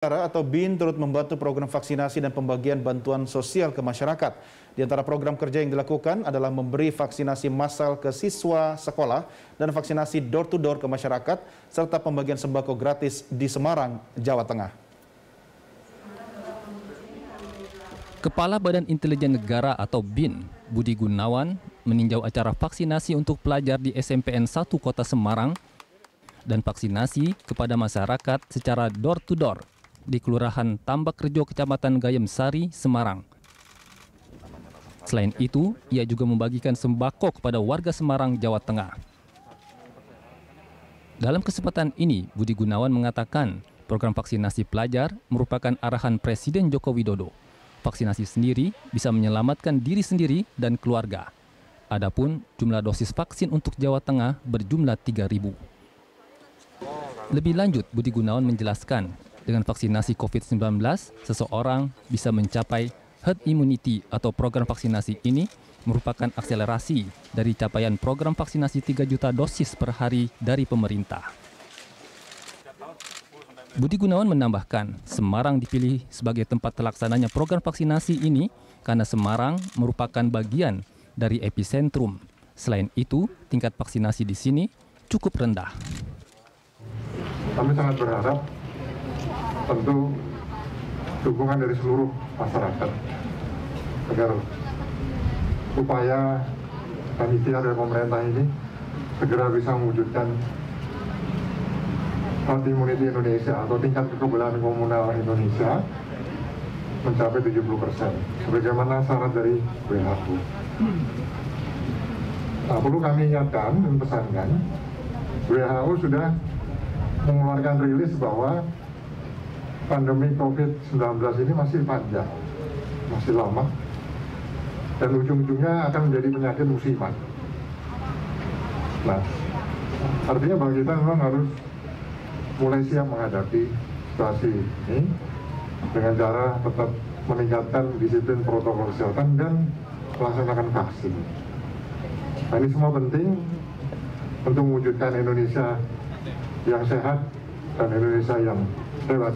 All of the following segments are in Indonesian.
Negara atau BIN turut membantu program vaksinasi dan pembagian bantuan sosial ke masyarakat. Di antara program kerja yang dilakukan adalah memberi vaksinasi massal ke siswa sekolah dan vaksinasi door-to-door ke masyarakat, serta pembagian sembako gratis di Semarang, Jawa Tengah. Kepala Badan Intelijen Negara atau BIN, Budi Gunawan, meninjau acara vaksinasi untuk pelajar di SMPN 1 Kota Semarang dan vaksinasi kepada masyarakat secara door-to-door di Kelurahan Tambak Rejo, Kecamatan Gayem Sari, Semarang. Selain itu, ia juga membagikan sembako kepada warga Semarang, Jawa Tengah. Dalam kesempatan ini, Budi Gunawan mengatakan program vaksinasi pelajar merupakan arahan Presiden Joko Widodo. Vaksinasi sendiri bisa menyelamatkan diri sendiri dan keluarga. Adapun jumlah dosis vaksin untuk Jawa Tengah berjumlah 3.000. Lebih lanjut, Budi Gunawan menjelaskan dengan vaksinasi COVID-19, seseorang bisa mencapai herd immunity atau program vaksinasi ini merupakan akselerasi dari capaian program vaksinasi 3 juta dosis per hari dari pemerintah. Budi Gunawan menambahkan, Semarang dipilih sebagai tempat terlaksananya program vaksinasi ini karena Semarang merupakan bagian dari epicentrum. Selain itu, tingkat vaksinasi di sini cukup rendah. Kami sangat berharap tentu dukungan dari seluruh masyarakat agar upaya dan ikhtiar dari pemerintah ini segera bisa mewujudkan herd immunity Indonesia atau tingkat kekebalan komunal Indonesia mencapai 70 persen sebagaimana syarat dari WHO. Nah, perlu kami ingatkan dan pesankan WHO sudah mengeluarkan rilis bahwa pandemi COVID-19 ini masih panjang, masih lama, dan ujung-ujungnya akan menjadi penyakit musiman. Nah, artinya bahwa kita memang harus mulai siap menghadapi situasi ini dengan cara tetap meningkatkan disiplin protokol kesehatan dan melaksanakan vaksin. Nah, ini semua penting untuk mewujudkan Indonesia yang sehat dan Indonesia yang hebat.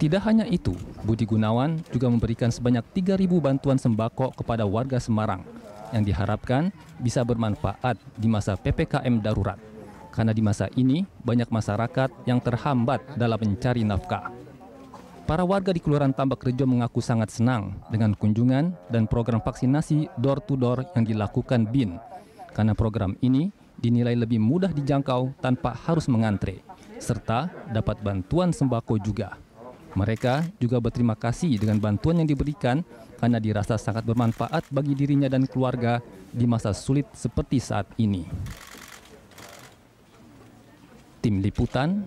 Tidak hanya itu, Budi Gunawan juga memberikan sebanyak 3.000 bantuan sembako kepada warga Semarang yang diharapkan bisa bermanfaat di masa PPKM darurat. Karena di masa ini banyak masyarakat yang terhambat dalam mencari nafkah. Para warga di Kelurahan Tambak Rejo mengaku sangat senang dengan kunjungan dan program vaksinasi door-to-door yang dilakukan BIN. Karena program ini dinilai lebih mudah dijangkau tanpa harus mengantre, serta dapat bantuan sembako juga. Mereka juga berterima kasih dengan bantuan yang diberikan karena dirasa sangat bermanfaat bagi dirinya dan keluarga di masa sulit seperti saat ini. Tim Liputan